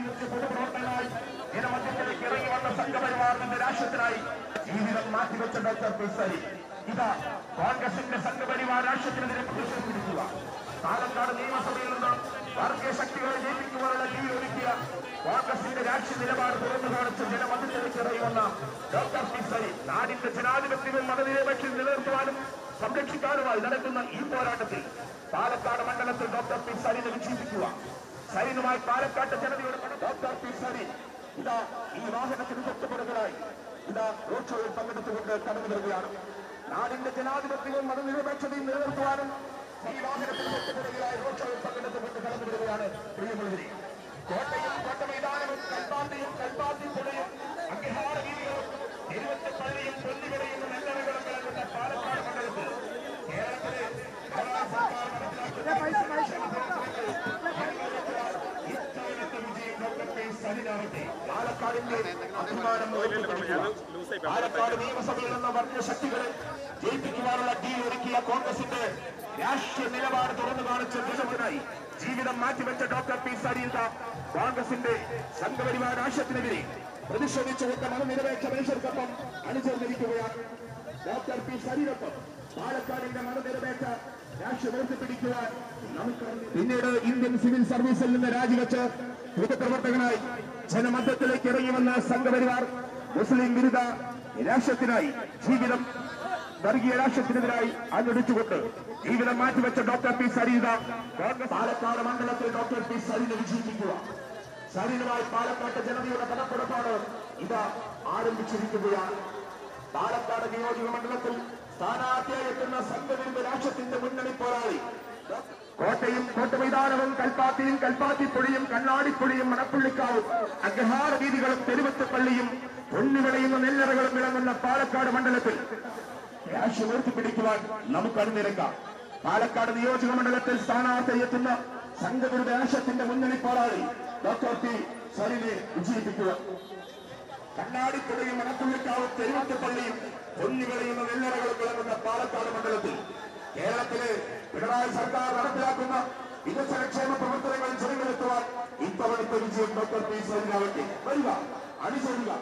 ജീവിതത്തിൽ പൊതുപ്രവർത്തകനായി ജനമധ്യത്തിലേക്ക് ഇറങ്ങി വന്ന സംഘപരിവാറിന്റെ രാഷ്ട്രത്തിനായി ജീവിതം മാറ്റിവെച്ച ഡോക്ടർ പി സരി ഇതാ കോൺഗ്രസിന്റെ സംഘപരിവാർ രാഷ്ട്രത്തിനെതിരെ പ്രതിഷേധിച്ചിരിക്കുക പാലക്കാട് നിയമസഭയിൽ നിന്ന് വർഗീയ ശക്തികളെ ജയിപ്പിക്കുവാനുള്ള ഒരുക്കിയ കോൺഗ്രസിന്റെ രാഷ്ട്രീയ നിലപാട് തുറന്നു കാണിച്ച ജനമധ്യത്തിലേക്ക് ഇറങ്ങി വന്ന ഡോക്ടർ പി സരി നാടിന്റെ ജനാധിപത്യവും മതനിരപേക്ഷയും നിലനിർത്തുവാനും സംരക്ഷിക്കാനുമായി നടക്കുന്ന ഈ പോരാട്ടത്തിൽ പാലക്കാട് മണ്ഡലത്തിൽ ഡോക്ടർ പി സരിനെ വിജയിപ്പിക്കുക. സൈനുമായി പാലക്കാട്ട് ജനതയുടെ ഡോക്ടർ പി സരി ഇതാ ഈ വാഹനത്തിന് തൊട്ടുപുറകളായി ഇതാ റോഡ് ഷോയിൽ പങ്കെടുത്തുകൊണ്ട് കടന്നു വരികയാണ്. നാടിന്റെ ജനാധിപത്യവും മതനിരപേക്ഷതയും നിലനിർത്തുവാനും ഈ വാഹനത്തിന് തൊട്ടുപുറകളായി റോഡ് ഷോയിൽ പങ്കെടുത്തുകൊണ്ട് കടന്നു വരികയാണ് പ്രിയമുള്ളവരെ കോട്ടയും മൈതാനവും കൽപ്പാത്തിയും കൽപ്പാത്തി പുഴയും അഗ്രഹാര വീതികളും പള്ളിയും പൊന്നിവിടയും കിടക്കുന്ന പാലക്കാട് മണ്ഡലത്തിൽ കേരളത്തിലെ കേരള സർക്കാർ നടപ്പിലാക്കുന്ന ഇത്തവണത്തെ വിജയം സരിനാവട്ടെ പാലക്കാടിന്റെ അഭിമാനം പാലക്കാട് നിയമസഭയിൽ നിന്ന് വർഗീയ ശക്തികളെ ജയിപ്പിക്കുവാനുള്ള ഡീ ഒരുക്കിയ കോൺഗ്രസിന്റെ രാഷ്ട്രീയ നിലപാട് തുറന്നു കാണിച്ച ജനമുനായി ജീവിതം മാറ്റിവെച്ച ഡോക്ടർ പി സരീന്ദ കോൺഗ്രസിന്റെ സംഘപരിവാർ രാഷ്ട്രത്തിനെതിരെ പ്രതിഷേധിച്ചുകൊണ്ട് മതനിരപേക്ഷ മനുഷ്യർക്കൊപ്പം അണിചേർന്നിരിക്കുകയാണ്. ഡോക്ടർ പി സരീനൊപ്പം പാലക്കാടിന്റെ മതനിരപേക്ഷ രാഷ്ട്രീയം ഉയർത്തിപ്പിടിക്കുവാൻ നമുക്ക് പിന്നീട് ഇന്ത്യൻ സിവിൽ സർവീസിൽ നിന്ന് രാജിവെച്ച് പൊതുപ്രവർത്തകനായി ജനമധ്യത്തിലേക്ക് ഇറങ്ങി വന്ന സംഘപരിവാർ മുസ്ലിം വിരുദ്ധ രാഷ്ട്രത്തിനായി ജീവിതം വർഗീയ രാഷ്ട്രത്തിനെതിരായി അഞ്ഞൊടിച്ചുകൊണ്ട് ജീവിതം മാറ്റിവെച്ച ഡോക്ടർ പി സരീത കോൺഗ്രസ് പാലക്കാട് മണ്ഡലത്തിൽ ഡോക്ടർ പി സരീനെ വിജയിപ്പിക്കുക. സരീനുമായി പാലക്കാട്ട് ജനതയുടെ പണപ്പെടുപ്പാണ് ഇത് ആരംഭിച്ചിരിക്കുകയാണ്. പാലക്കാട് നിയോജക മണ്ഡലത്തിൽ സ്ഥാനാർത്ഥിയായി എത്തുന്ന സംഘവിരുദ്ധ കോട്ടയും മൈതാനവും കൽപ്പാത്തിയും കൽപ്പാത്തിപ്പുഴയും കണ്ണാടിപ്പുഴയും മണപ്പുള്ളിക്കാവും. അഗ്രഹാര വീതികളും തെരുവത്തുപള്ളിയും പൊന്നുവിളയുന്ന നെല്ലറകളും വിളങ്ങുന്ന പാലക്കാട് മണ്ഡലത്തിൽ. രാശി ഉയർത്തിപ്പിടിക്കുവാൻ നമുക്ക് അണിനിരക്കാം പാലക്കാട് നിയോജക മണ്ഡലത്തിൽ സ്ഥാനാർത്ഥി എത്തുന്ന സംഘപുരുടെ ആശത്തിന്റെ മുന്നണി പോരാളി ഡോക്ടർ പി സലിനെ വിജയിപ്പിക്കുക. കണ്ണാടിപ്പുഴയും മണപ്പുള്ളിക്കാവും തെരുവത്തുപള്ളിയും വിളയുന്ന നെല്ലറകളും വിളങ്ങുന്ന പാലക്കാട് മണ്ഡലത്തിൽ. കേരളത്തിലെ പിണറായി സർക്കാർ നടപ്പിലാക്കുന്ന വികസനക്ഷേമ പ്രവർത്തനങ്ങൾ ജനങ്ങളെത്തുവാൻ ഇത്തവണത്തെ വിജയം ഡോക്ടർ പി സരിനാവട്ടെ വരിക അണിചേരുക